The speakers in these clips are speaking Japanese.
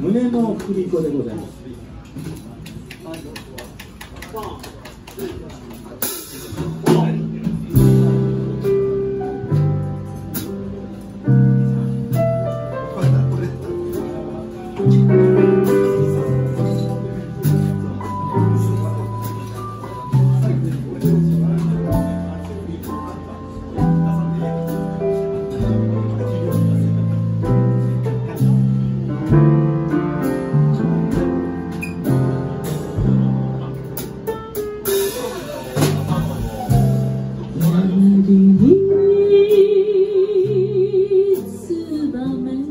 胸の振り子でございます。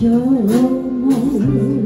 your own.